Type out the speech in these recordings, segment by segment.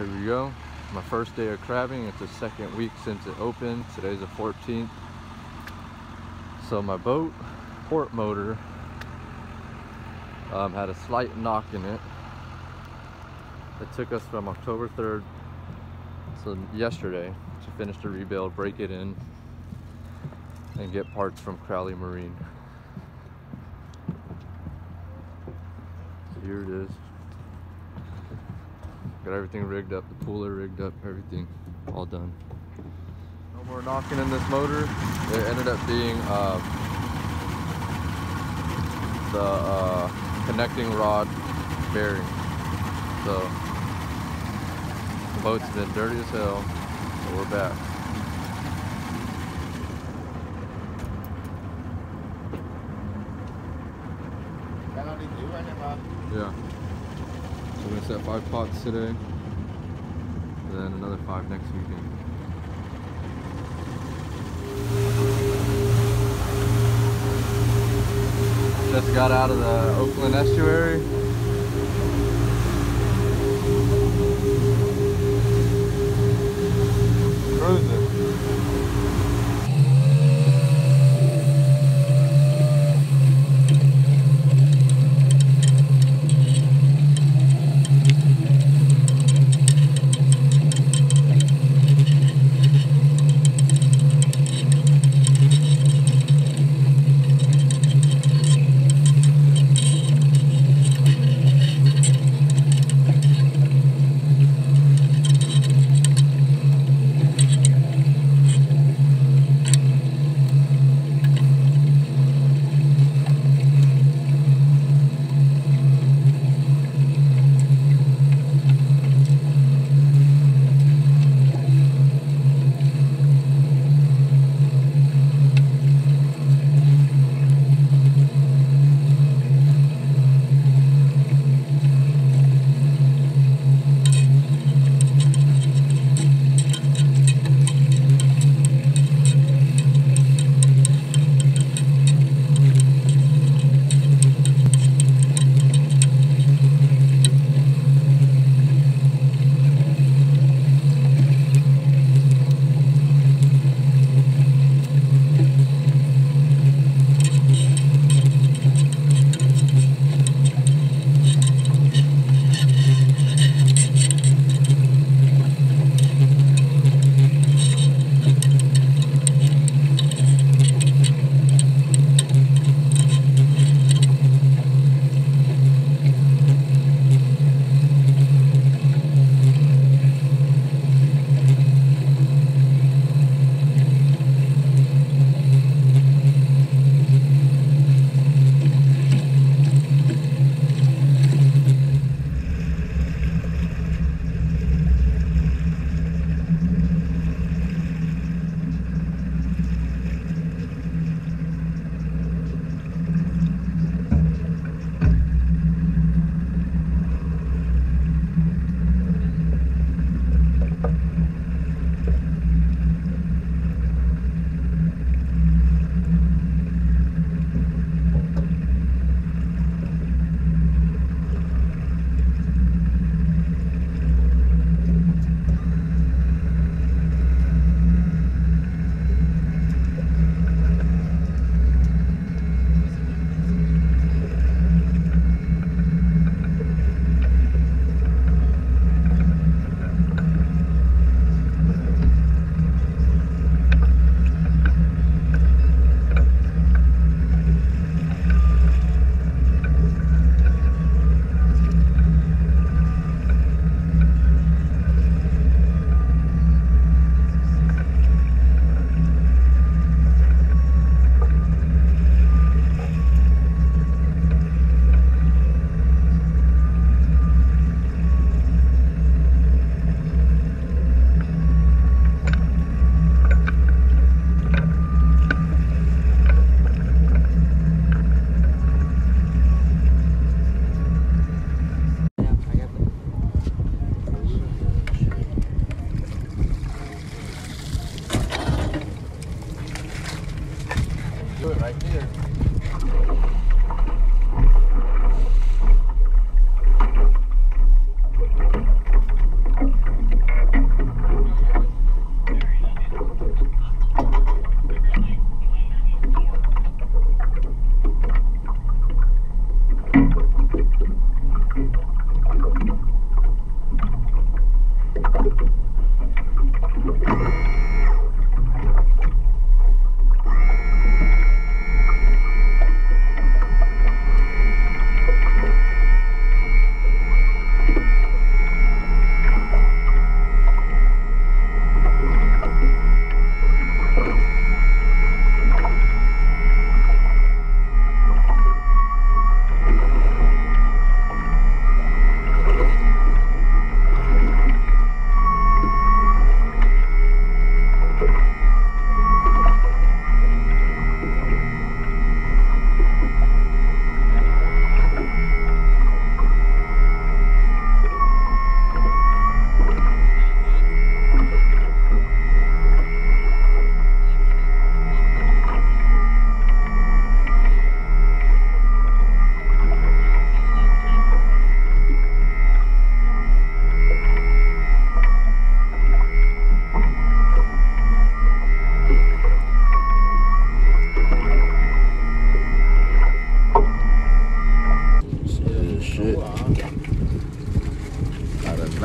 Here we go. My first day of crabbing. It's the second week since it opened. Today's the 14th. So my boat port motor um, had a slight knock in it. It took us from October 3rd, so yesterday, to finish the rebuild, break it in, and get parts from Crowley Marine. So here it is. Got everything rigged up, the cooler rigged up, everything all done. No more knocking in this motor. It ended up being uh, the uh, connecting rod bearing. So the boat's been dirty as hell, but we're back. Yeah. We're gonna set five pots today, and then another five next weekend. Just got out of the Oakland estuary.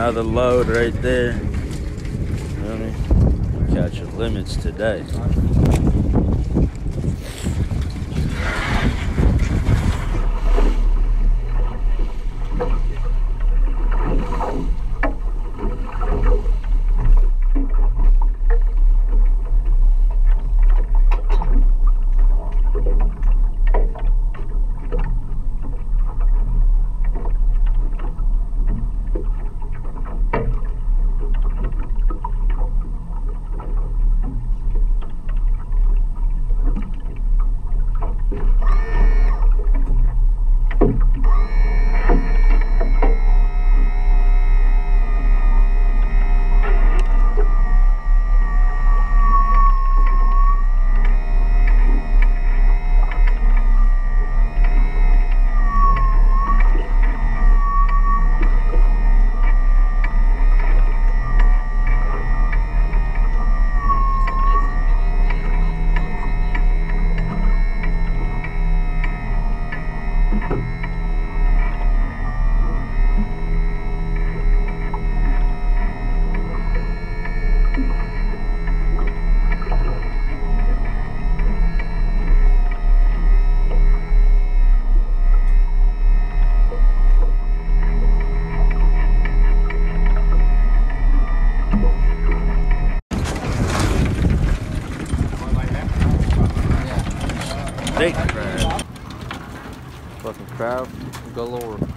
Another load right there. Feel me? Catching limits today. голову.